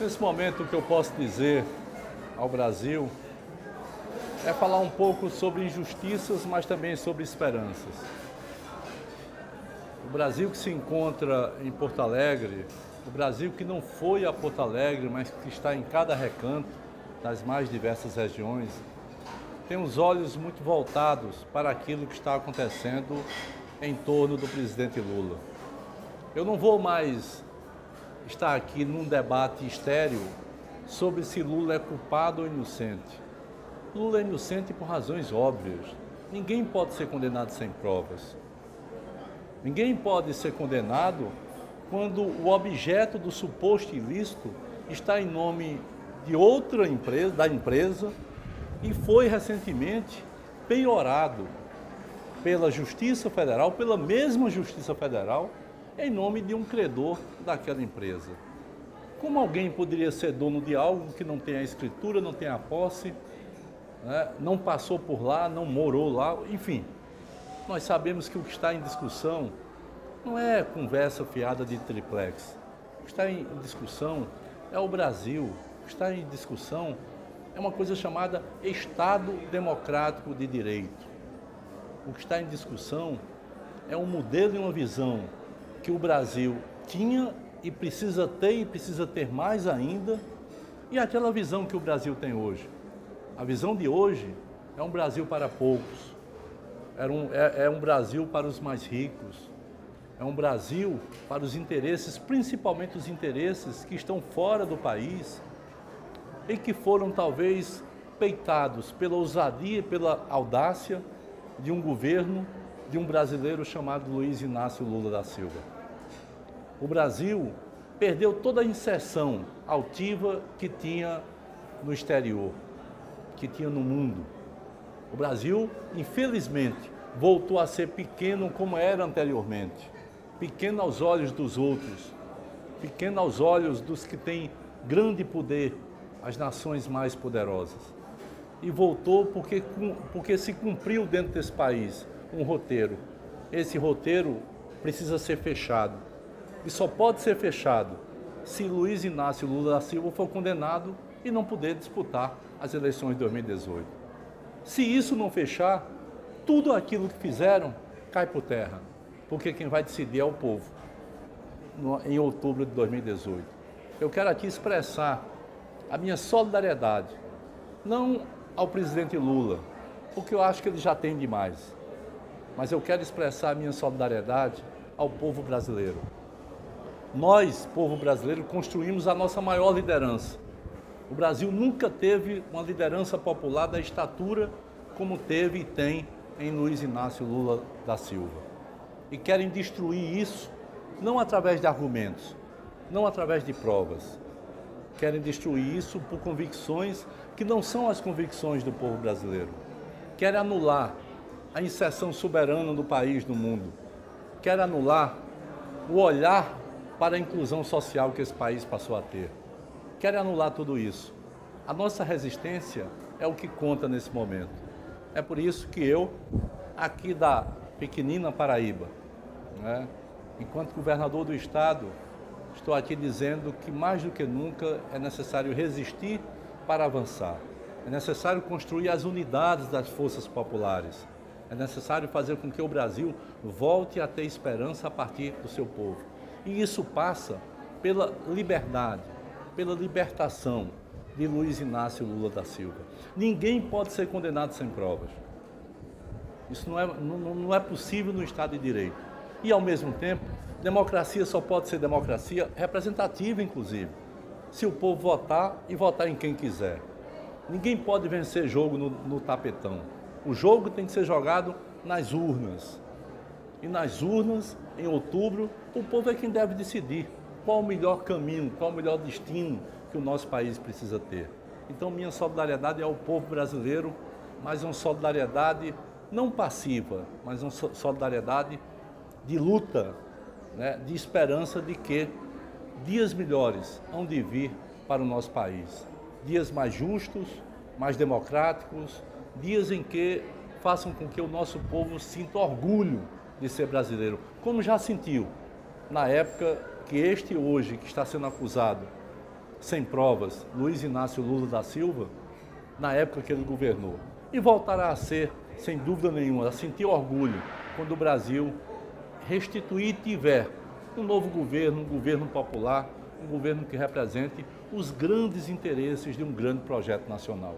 Nesse momento, o que eu posso dizer ao Brasil é falar um pouco sobre injustiças, mas também sobre esperanças. O Brasil que se encontra em Porto Alegre, o Brasil que não foi a Porto Alegre, mas que está em cada recanto das mais diversas regiões, tem os olhos muito voltados para aquilo que está acontecendo em torno do presidente Lula. Eu não vou mais estar aqui num debate estéreo sobre se Lula é culpado ou inocente. Lula é inocente por razões óbvias. Ninguém pode ser condenado sem provas. Ninguém pode ser condenado quando o objeto do suposto ilícito está em nome de outra empresa, da empresa, e foi recentemente penhorado pela Justiça Federal, pela mesma Justiça Federal, em nome de um credor daquela empresa. Como alguém poderia ser dono de algo que não tem a escritura, não tem a posse, né? não passou por lá, não morou lá, enfim. Nós sabemos que o que está em discussão não é conversa fiada de triplex. O que está em discussão é o Brasil. O que está em discussão é uma coisa chamada Estado Democrático de Direito. O que está em discussão é um modelo e uma visão que o Brasil tinha e precisa ter e precisa ter mais ainda, e aquela visão que o Brasil tem hoje. A visão de hoje é um Brasil para poucos, é um, é, é um Brasil para os mais ricos, é um Brasil para os interesses, principalmente os interesses que estão fora do país e que foram talvez peitados pela ousadia e pela audácia de um governo de um brasileiro chamado Luiz Inácio Lula da Silva. O Brasil perdeu toda a inserção altiva que tinha no exterior, que tinha no mundo. O Brasil, infelizmente, voltou a ser pequeno como era anteriormente. Pequeno aos olhos dos outros, pequeno aos olhos dos que têm grande poder, as nações mais poderosas. E voltou porque, porque se cumpriu dentro desse país um roteiro. Esse roteiro precisa ser fechado. E só pode ser fechado se Luiz Inácio Lula da Silva for condenado e não poder disputar as eleições de 2018. Se isso não fechar, tudo aquilo que fizeram cai por terra, porque quem vai decidir é o povo, no, em outubro de 2018. Eu quero aqui expressar a minha solidariedade, não ao presidente Lula, porque eu acho que ele já tem demais, mas eu quero expressar a minha solidariedade ao povo brasileiro. Nós, povo brasileiro, construímos a nossa maior liderança. O Brasil nunca teve uma liderança popular da estatura como teve e tem em Luiz Inácio Lula da Silva. E querem destruir isso não através de argumentos, não através de provas, querem destruir isso por convicções que não são as convicções do povo brasileiro. Querem anular a inserção soberana do país no mundo. Querem anular o olhar para a inclusão social que esse país passou a ter. Querem anular tudo isso. A nossa resistência é o que conta nesse momento. É por isso que eu, aqui da pequenina Paraíba, né, enquanto governador do estado, estou aqui dizendo que mais do que nunca é necessário resistir para avançar. É necessário construir as unidades das forças populares. É necessário fazer com que o Brasil volte a ter esperança a partir do seu povo. E isso passa pela liberdade, pela libertação de Luiz Inácio Lula da Silva. Ninguém pode ser condenado sem provas. Isso não é, não, não é possível no Estado de Direito. E, ao mesmo tempo, Democracia só pode ser democracia representativa, inclusive, se o povo votar e votar em quem quiser. Ninguém pode vencer jogo no, no tapetão. O jogo tem que ser jogado nas urnas. E nas urnas, em outubro, o povo é quem deve decidir qual o melhor caminho, qual o melhor destino que o nosso país precisa ter. Então, minha solidariedade é ao povo brasileiro, mas uma solidariedade não passiva, mas uma solidariedade de luta né, de esperança de que dias melhores hão de vir para o nosso país. Dias mais justos, mais democráticos, dias em que façam com que o nosso povo sinta orgulho de ser brasileiro, como já sentiu na época que este hoje, que está sendo acusado sem provas, Luiz Inácio Lula da Silva, na época que ele governou. E voltará a ser, sem dúvida nenhuma, a sentir orgulho quando o Brasil restituir tiver um novo governo, um governo popular, um governo que represente os grandes interesses de um grande projeto nacional.